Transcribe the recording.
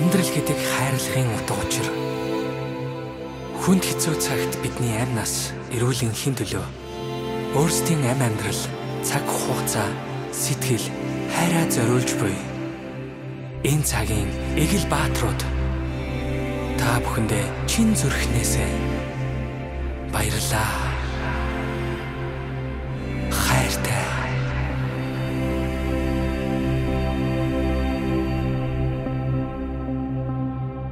Амьдрал гэдэг хайрлагын утга учир. Хүнд хэцүү цагт бидний амь нас эрүүлийн хэн төлөө өөрсдийн амь амьдрал, цаг хугацаа, сэтгэл хайраа зориулж буй. Энэ цагийн эгэл бааtruуд та бүхэндээ чин зүрхнээсээ баярлаа.